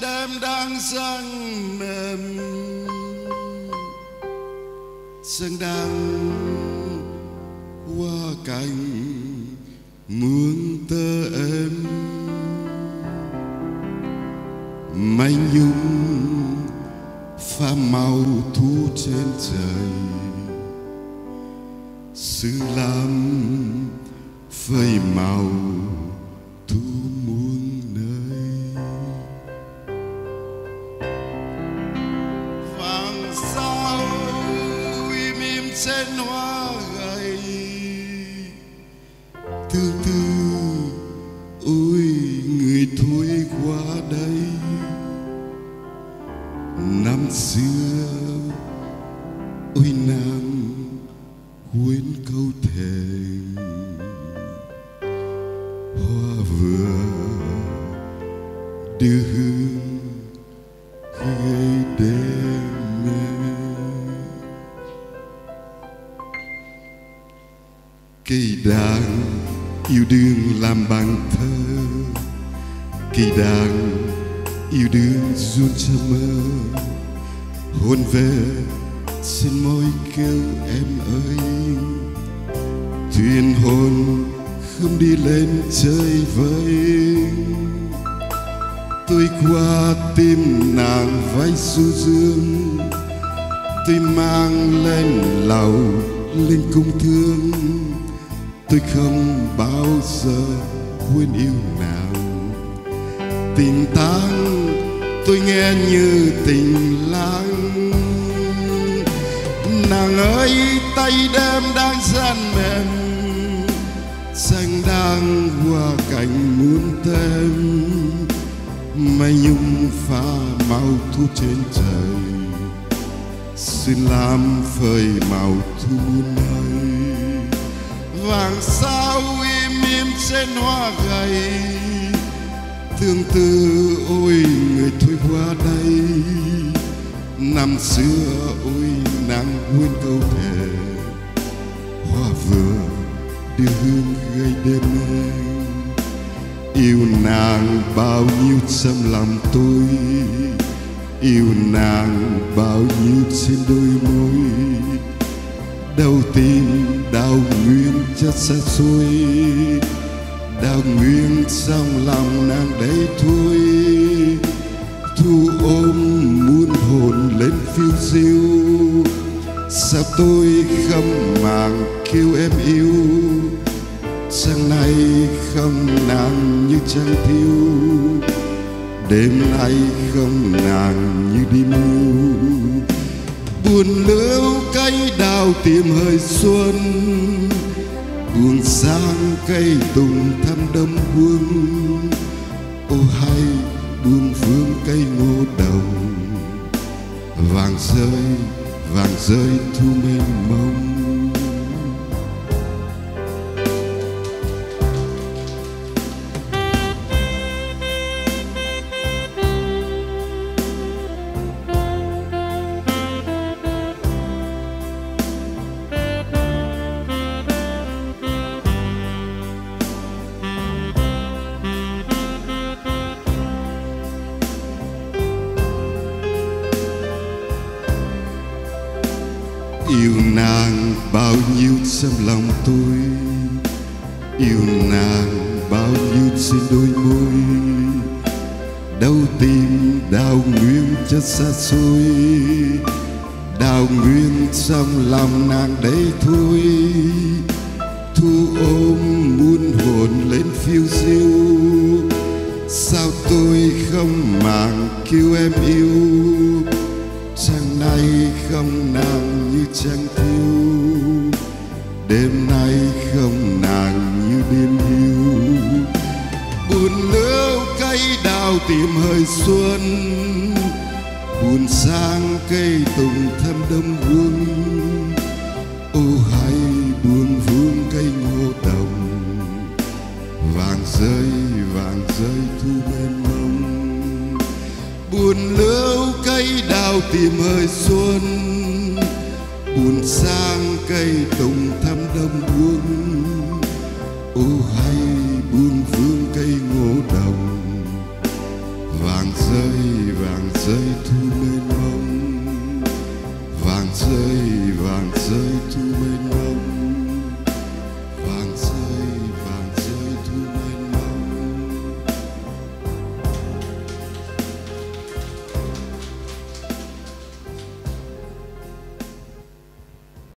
đêm đang răng mềm. Sương đang qua cành muôn tơ em mây nhung pha màu thu trên trời. Xứ lam phơi màu thu mùa im im hoa gầy. Tương tư ôi, người thôi qua đây. Năm xưa, ôi nàng quên câu thề. Hoa vừa đưa hương cây đàn yêu đương làm bằng thơ. Cây đàn yêu đương run cho mơ. Hôn về xin môi kêu em ơi. Thuyền hồn không đi lên chơi vơi tôi qua tim nàng vai du dương. Tôi mang lên lầu, lên cung thương tôi không bao giờ quên yêu nàng. Tình tang, tôi nghe như tình lang. Nàng ơi, tay đêm đang gian mềm. Xanh đang qua cảnh muốn thêm mây nhung pha màu thu trên trời. Xin làm phơi màu thu nơi vàng sao im im trên hoa gầy tương tư ôi người thôi qua đây. Năm xưa ôi nàng quên câu thề, hoa vừa đưa hương gây đêm mê yêu nàng bao nhiêu trong lòng tôi, yêu nàng bao nhiêu trên đôi môi. Chất xa xôi đào nguyên trong lòng nàng đây thôi. Thu ôm muôn hồn lên phiêu diêu. Sao tôi không màng kêu em yêu? Sáng nay không nàng như trăng thiêu. Đêm nay không nàng như đi mưu. Buồn lưu cây đào tìm hơi xuân sang cây tùng thăm đông hương. Ô hay buông phương cây ngô đồng vàng rơi vàng rơi thu mênh mông. Nàng bao nhiêu trong lòng tôi. Yêu nàng bao nhiêu trên đôi môi. Đau tim đau nguyên chất xa xôi. Đau nguyên trong lòng nàng đấy thôi. Thu ôm muôn hồn lên phiêu diêu. Sao tôi không màng kêu em yêu? Nay không nàng như trăng thiêu Đêm nay không nàng như đêm hiu Buồn lưu cây đào tìm hơi xuân. Buồn sang cây tùng thêm đông vương Ô hà tìm hơi xuân, buồn sang cây tùng thăm đông buông ô hay buông vương cây ngô đồng, vàng rơi vàng rơi thu mênh mông vàng rơi vàng rơi thu mênh mông